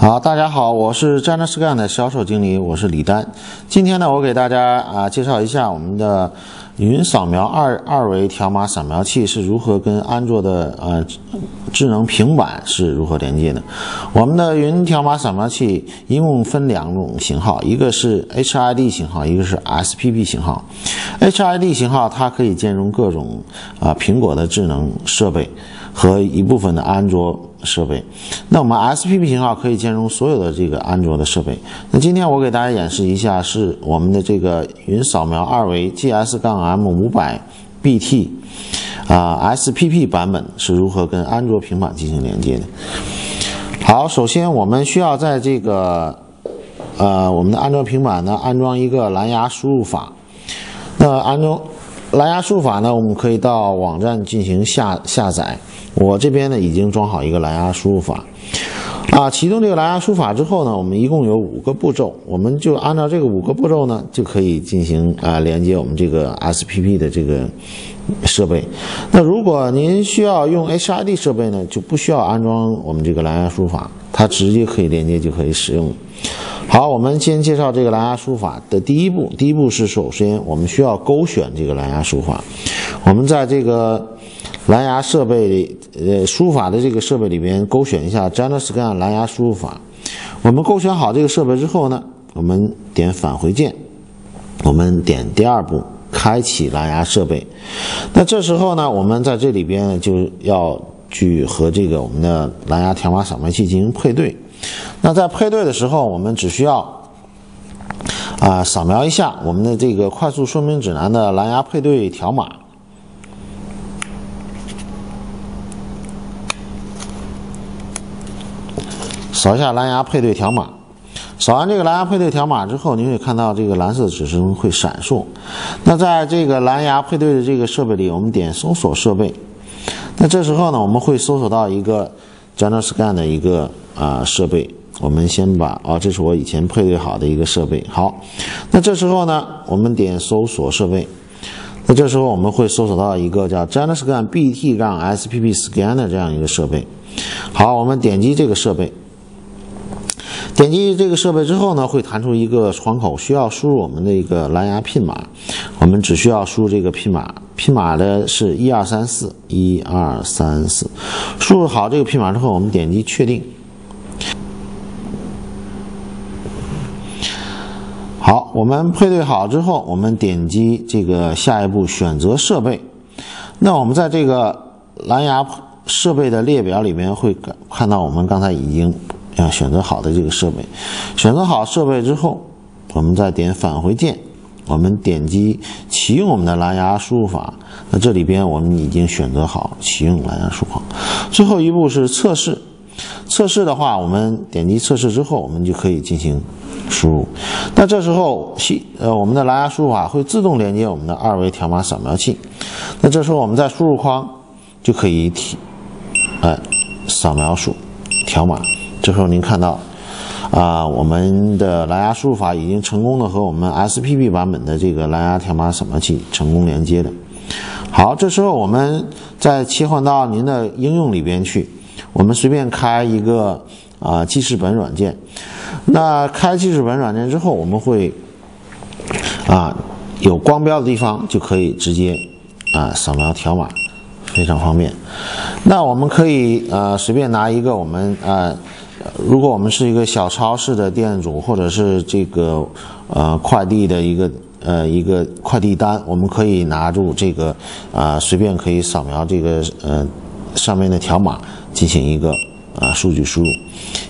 好，大家好，我是 j a n s c a n 的销售经理，我是李丹。今天呢，我给大家啊介绍一下我们的云扫描二二维条码扫描器是如何跟安卓的呃智能平板是如何连接的。我们的云条码扫描器一共分两种型号，一个是 HID 型号，一个是 SPP 型号。HID 型号它可以兼容各种啊苹果的智能设备和一部分的安卓。设备，那我们 SPP 型号可以兼容所有的这个安卓的设备。那今天我给大家演示一下，是我们的这个云扫描二维 GS- 杠 M 五百 BT 啊 SPP 版本是如何跟安卓平板进行连接的。好，首先我们需要在这个呃我们的安卓平板呢安装一个蓝牙输入法。那安装蓝牙输入法呢，我们可以到网站进行下下载。我这边呢已经装好一个蓝牙输入法，啊，启动这个蓝牙输入法之后呢，我们一共有五个步骤，我们就按照这个五个步骤呢，就可以进行啊连接我们这个 SPP 的这个设备。那如果您需要用 HID 设备呢，就不需要安装我们这个蓝牙输入法，它直接可以连接就可以使用。好，我们先介绍这个蓝牙输入法的第一步，第一步是首先我们需要勾选这个蓝牙输入法，我们在这个。蓝牙设备里，呃，输入法的这个设备里边勾选一下 JanScan 蓝牙输入法。我们勾选好这个设备之后呢，我们点返回键，我们点第二步，开启蓝牙设备。那这时候呢，我们在这里边就要去和这个我们的蓝牙条码扫描器进行配对。那在配对的时候，我们只需要啊扫描一下我们的这个快速说明指南的蓝牙配对条码。扫一下蓝牙配对条码，扫完这个蓝牙配对条码之后，您会看到这个蓝色指示灯会闪烁。那在这个蓝牙配对的这个设备里，我们点搜索设备。那这时候呢，我们会搜索到一个 JanScan 的一个啊设备。我们先把啊，这是我以前配对好的一个设备。好，那这时候呢，我们点搜索设备。那这时候我们会搜索到一个叫 JanScan BT 杠 SPP Scan 的这样一个设备。好，我们点击这个设备。点击这个设备之后呢，会弹出一个窗口，需要输入我们的一个蓝牙 PIN 码。我们只需要输入这个 PIN 码，PIN 码的是一二三四一二三四。输入好这个 PIN 码之后，我们点击确定。好，我们配对好之后，我们点击这个下一步选择设备。那我们在这个蓝牙设备的列表里面会看到，我们刚才已经。要选择好的这个设备，选择好设备之后，我们再点返回键，我们点击启用我们的蓝牙输入法。那这里边我们已经选择好启用蓝牙输入法。最后一步是测试，测试的话，我们点击测试之后，我们就可以进行输入。那这时候，系呃我们的蓝牙输入法会自动连接我们的二维条码扫描器。那这时候我们在输入框就可以提，哎，扫描数条码。这时候您看到，啊，我们的蓝牙输入法已经成功的和我们 SPP 版本的这个蓝牙条码扫描器成功连接了。好，这时候我们再切换到您的应用里边去，我们随便开一个啊记事本软件。那开记事本软件之后，我们会啊有光标的地方就可以直接啊扫描条码，非常方便。那我们可以呃随便拿一个我们啊。如果我们是一个小超市的店主，或者是这个呃快递的一个呃一个快递单，我们可以拿住这个啊，随便可以扫描这个呃上面的条码进行一个啊数据输入。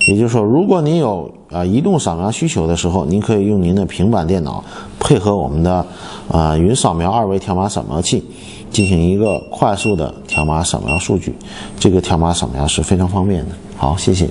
也就是说，如果您有啊移动扫描需求的时候，您可以用您的平板电脑配合我们的啊云扫描二维条码扫描器进行一个快速的条码扫描数据。这个条码扫描是非常方便的。好，谢谢。